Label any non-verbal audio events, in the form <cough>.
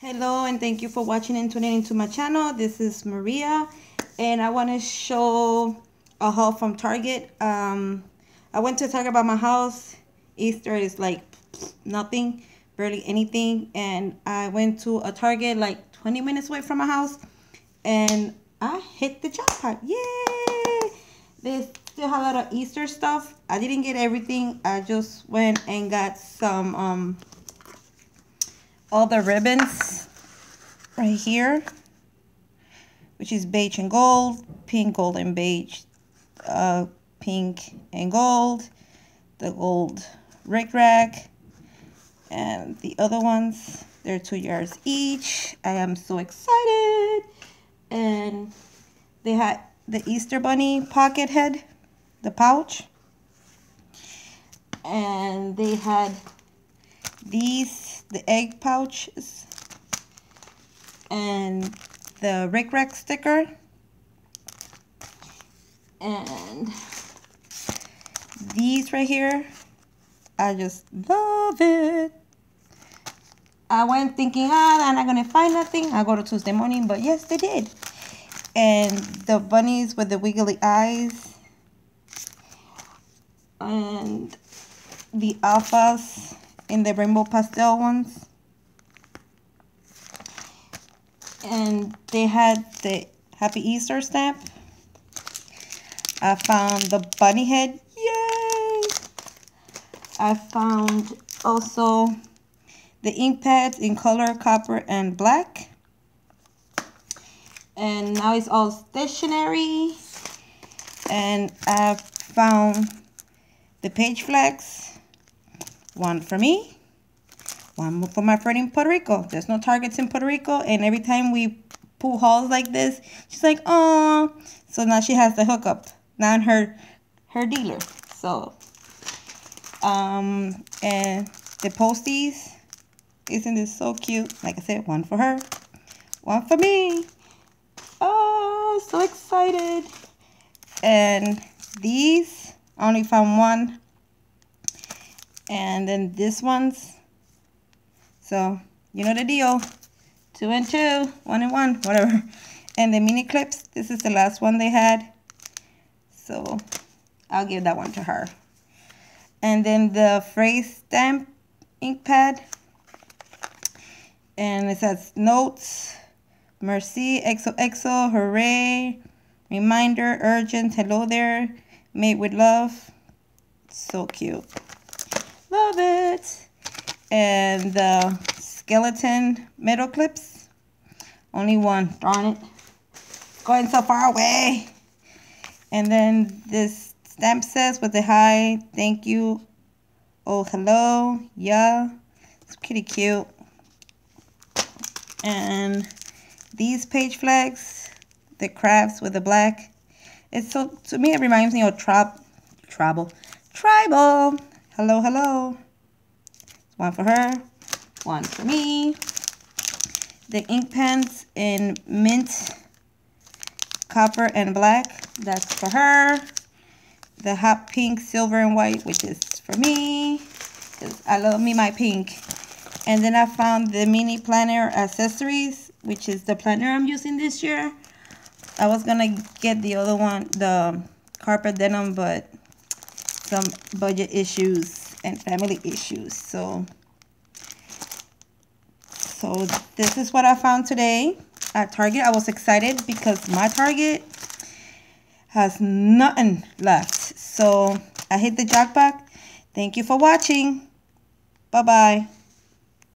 Hello and thank you for watching and tuning into my channel. This is Maria and I want to show a haul from Target. Um, I went to Target by my house. Easter is like nothing, barely anything. And I went to a Target like 20 minutes away from my house and I hit the jackpot. Yay! They still have a lot of Easter stuff. I didn't get everything. I just went and got some um, all the ribbons right here, which is beige and gold, pink, gold, and beige, uh, pink and gold, the gold rag rag, and the other ones, they're two yards each. I am so excited. And they had the Easter Bunny pocket head, the pouch. And they had these, the egg pouches, and the Rick Rack sticker, and these right here. I just love it. I went thinking, ah, I'm not going to find nothing. I go to Tuesday morning, but yes, they did. And the bunnies with the wiggly eyes. And the alphas in the rainbow pastel ones. And they had the Happy Easter stamp. I found the bunny head. Yay! I found also the ink pads in color copper and black. And now it's all stationery. And I found the page flags one for me, one for my friend in Puerto Rico. There's no Targets in Puerto Rico, and every time we pull hauls like this, she's like, oh. So now she has the hookup, not her, her dealer. So, um, and the posties, isn't this so cute? Like I said, one for her, one for me. Oh, so excited. And these, I only found one and then this one's, so you know the deal. Two and two, one and one, whatever. <laughs> And the mini clips, this is the last one they had. So I'll give that one to her. And then the phrase stamp ink pad. And it says notes, merci, XOXO, hooray, reminder, urgent, hello there, made with love. So cute. Love it. And the skeleton metal clips. Only one. Darn it. Going so far away. And then this stamp says with the hi, thank you. Oh, hello. Yeah. It's pretty cute. And these page flags, the crafts with the black. It's so, to me, it reminds me of trap, tribal, tribal. Hello, hello. One for her, one for me. The ink pens in mint, copper, and black. That's for her. The hot pink, silver, and white, which is for me. I love me my pink. And then I found the mini planner accessories, which is the planner I'm using this year. I was going to get the other one, the Carpe Diem, but some budget issues and family issues. So, so this is what I found today at Target. I was excited because my Target has nothing left. So I hit the jackpot. Thank you for watching. Bye-bye.